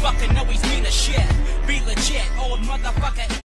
Know he's mean as shit. Be legit, old motherfucker